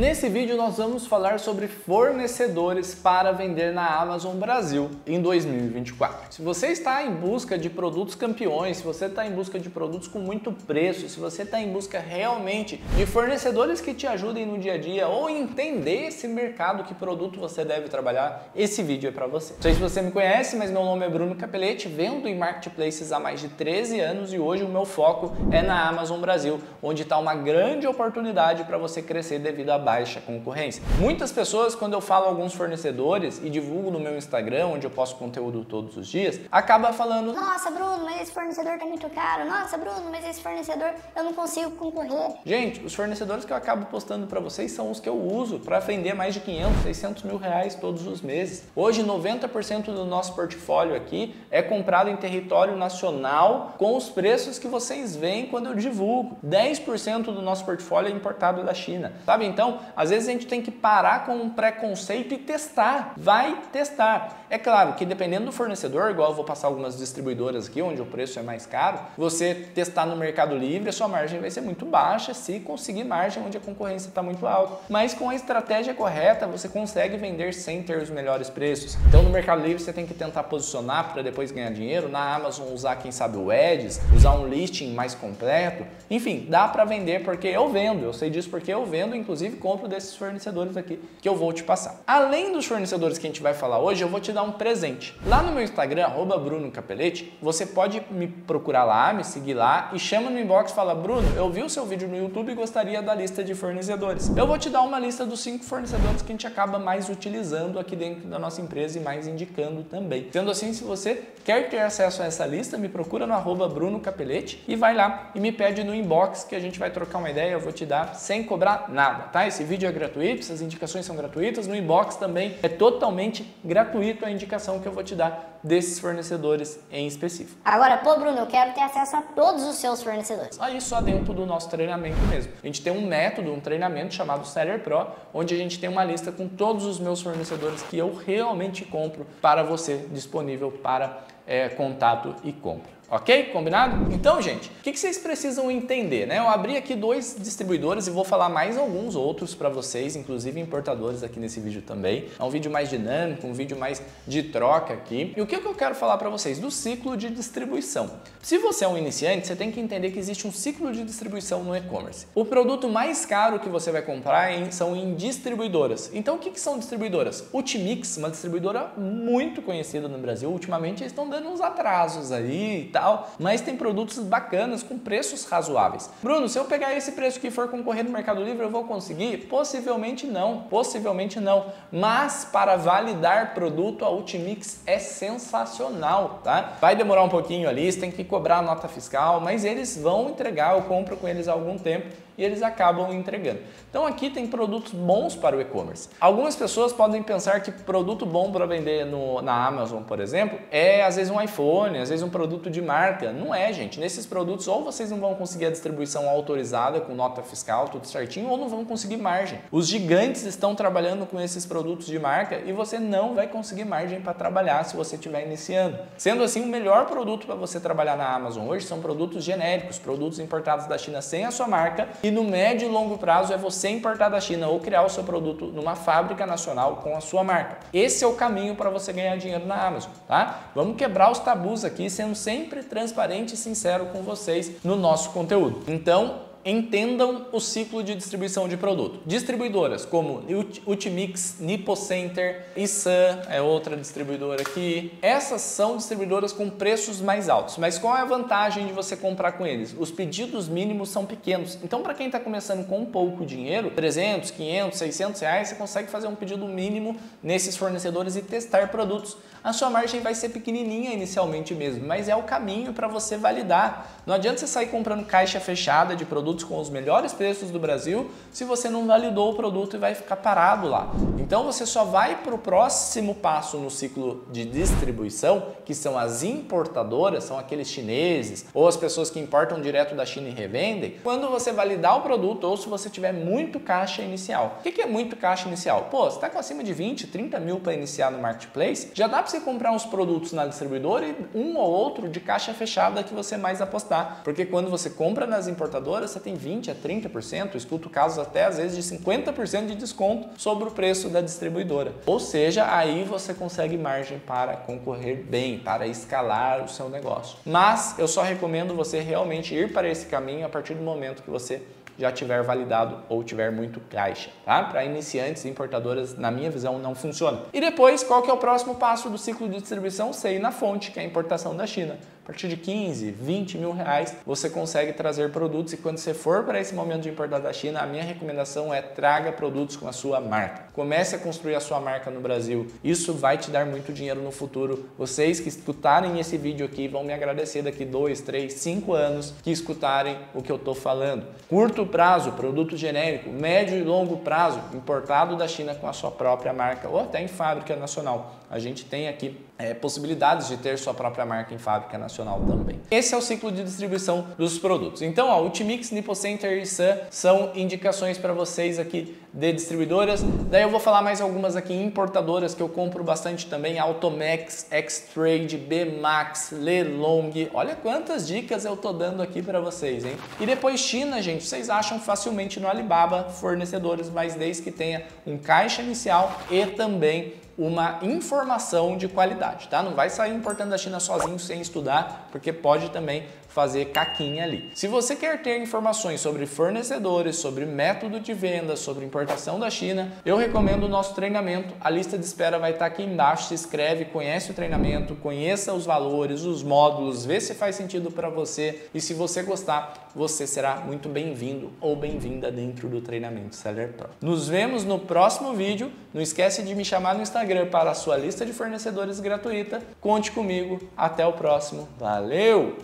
Nesse vídeo nós vamos falar sobre fornecedores para vender na Amazon Brasil em 2024. Se você está em busca de produtos campeões, se você está em busca de produtos com muito preço, se você está em busca realmente de fornecedores que te ajudem no dia a dia ou entender esse mercado, que produto você deve trabalhar, esse vídeo é para você. Não sei se você me conhece, mas meu nome é Bruno Capelete, vendo em marketplaces há mais de 13 anos e hoje o meu foco é na Amazon Brasil, onde está uma grande oportunidade para você crescer devido à baixa concorrência. Muitas pessoas, quando eu falo alguns fornecedores e divulgo no meu Instagram, onde eu posto conteúdo todos os dias, acaba falando: Nossa, Bruno, mas esse fornecedor tá muito caro. Nossa, Bruno, mas esse fornecedor eu não consigo concorrer. Gente, os fornecedores que eu acabo postando para vocês são os que eu uso para vender mais de 500, 600 mil reais todos os meses. Hoje, 90% do nosso portfólio aqui é comprado em território nacional com os preços que vocês veem quando eu divulgo. 10% do nosso portfólio é importado da China. Sabe? Então, às vezes a gente tem que parar com um preconceito e testar. Vai testar. É claro que dependendo do fornecedor, igual eu vou passar algumas distribuidoras aqui onde o preço é mais caro, você testar no Mercado Livre, a sua margem vai ser muito baixa se conseguir margem onde a concorrência está muito alta. Mas com a estratégia correta, você consegue vender sem ter os melhores preços. Então no Mercado Livre você tem que tentar posicionar para depois ganhar dinheiro. Na Amazon usar quem sabe o Ads, usar um listing mais completo. Enfim, dá para vender porque eu vendo. Eu sei disso porque eu vendo, inclusive compro desses fornecedores aqui que eu vou te passar. Além dos fornecedores que a gente vai falar hoje, eu vou te dar um presente. Lá no meu Instagram, Bruno Capelete, você pode me procurar lá, me seguir lá e chama no inbox e fala: Bruno, eu vi o seu vídeo no YouTube e gostaria da lista de fornecedores. Eu vou te dar uma lista dos cinco fornecedores que a gente acaba mais utilizando aqui dentro da nossa empresa e mais indicando também. Sendo assim, se você quer ter acesso a essa lista, me procura no arroba Bruno Capelete e vai lá e me pede no inbox que a gente vai trocar uma ideia, eu vou te dar sem cobrar nada, tá? Esse vídeo é gratuito, essas indicações são gratuitas, no inbox também é totalmente gratuito a indicação que eu vou te dar desses fornecedores em específico. Agora, pô, Bruno, eu quero ter acesso a todos os seus fornecedores. Aí só dentro do nosso treinamento mesmo. A gente tem um método, um treinamento chamado Seller Pro, onde a gente tem uma lista com todos os meus fornecedores que eu realmente compro para você disponível para é, contato e compra. Ok? Combinado? Então, gente, o que, vocês precisam entender? Né? Eu abri aqui dois distribuidores e vou falar mais alguns outros para vocês, inclusive importadores aqui nesse vídeo também. É um vídeo mais dinâmico, um vídeo mais de troca aqui. E o que, que eu quero falar para vocês? Do ciclo de distribuição. Se você é um iniciante, você tem que entender que existe um ciclo de distribuição no e-commerce. O produto mais caro que você vai comprar são em distribuidoras. Então, o que, que são distribuidoras? Ultimix, uma distribuidora muito conhecida no Brasil. Ultimamente, eles estão dando uns atrasos aí e tal tal, mas tem produtos bacanas com preços razoáveis. Bruno, se eu pegar esse preço aqui e for concorrer no Mercado Livre, eu vou conseguir? Possivelmente não, possivelmente não. Mas para validar produto, a Ultimix é sensacional, tá? Vai demorar um pouquinho ali, você tem que cobrar a nota fiscal, mas eles vão entregar, eu compro com eles há algum tempo e eles acabam entregando. Então aqui tem produtos bons para o e-commerce. Algumas pessoas podem pensar que produto bom para vender no, na Amazon, por exemplo, é às vezes um iPhone, às vezes um produto de marca. Não é, gente. Nesses produtos ou vocês não vão conseguir a distribuição autorizada com nota fiscal, tudo certinho, ou não vão conseguir margem. Os gigantes estão trabalhando com esses produtos de marca e você não vai conseguir margem para trabalhar se você estiver iniciando. Sendo assim, o melhor produto para você trabalhar na Amazon hoje são produtos genéricos, produtos importados da China sem a sua marca e no médio e longo prazo é você importar da China ou criar o seu produto numa fábrica nacional com a sua marca. Esse é o caminho para você ganhar dinheiro na Amazon, tá? Vamos quebrar os tabus aqui, sendo sempre transparente e sincero com vocês no nosso conteúdo. Então, entendam o ciclo de distribuição de produto. Distribuidoras como Ultimix, Nipo Center, Isan é outra distribuidora aqui. Essas são distribuidoras com preços mais altos. Mas qual é a vantagem de você comprar com eles? Os pedidos mínimos são pequenos. Então, para quem está começando com pouco dinheiro, 300, 500, 600 reais, você consegue fazer um pedido mínimo nesses fornecedores e testar produtos. A sua margem vai ser pequenininha inicialmente mesmo, mas é o caminho para você validar. Não adianta você sair comprando caixa fechada de produtos produtos com os melhores preços do Brasil se você não validou o produto e vai ficar parado lá. Então você só vai para o próximo passo no ciclo de distribuição, que são as importadoras, são aqueles chineses ou as pessoas que importam direto da China e revendem, quando você validar o produto ou se você tiver muito caixa inicial. O que é muito caixa inicial? Pô, você está com acima de 20, 30 mil para iniciar no marketplace, já dá para você comprar uns produtos na distribuidora e um ou outro de caixa fechada que você mais apostar. Porque quando você compra nas importadoras, você tem 20 a 30%, escuto casos até às vezes de 50% de desconto sobre o preço da distribuidora. Ou seja, aí você consegue margem para concorrer bem, para escalar o seu negócio. Mas eu só recomendo você realmente ir para esse caminho a partir do momento que você já tiver validado ou tiver muito caixa, tá? Para iniciantes e importadoras, na minha visão, não funciona. E depois, qual que é o próximo passo do ciclo de distribuição? Sei na fonte, que é a importação da China. Partir de 15, 20 mil reais, você consegue trazer produtos e quando você for para esse momento de importar da China, a minha recomendação é traga produtos com a sua marca. Comece a construir a sua marca no Brasil. Isso vai te dar muito dinheiro no futuro. Vocês que escutarem esse vídeo aqui vão me agradecer daqui 2, 3, 5 anos que escutarem o que eu estou falando. Curto prazo, produto genérico, médio e longo prazo, importado da China com a sua própria marca ou até em fábrica nacional. A gente tem aqui é, possibilidades de ter sua própria marca em fábrica nacional também. Esse é o ciclo de distribuição dos produtos. Então, ó, Ultimix, Nippon Center e Sun são indicações para vocês aqui de distribuidoras. Daí eu vou falar mais algumas aqui importadoras que eu compro bastante também, Automax, X-Trade, B-Max, Lelong. Olha quantas dicas eu tô dando aqui para vocês, hein? E depois China, gente, vocês acham facilmente no Alibaba fornecedores, mas desde que tenha um caixa inicial e também uma informação de qualidade, tá? Não vai sair importando da China sozinho sem estudar, porque pode também fazer caquinha ali. Se você quer ter informações sobre fornecedores, sobre método de venda, sobre importação da China, eu recomendo o nosso treinamento. A lista de espera vai estar aqui embaixo. Se inscreve, conhece o treinamento, conheça os valores, os módulos, vê se faz sentido para você e se você gostar, você será muito bem-vindo ou bem-vinda dentro do treinamento Seller Pro. Nos vemos no próximo vídeo. Não esquece de me chamar no Instagram para a sua lista de fornecedores gratuita. Conte comigo. Até o próximo. Valeu!